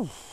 Whew.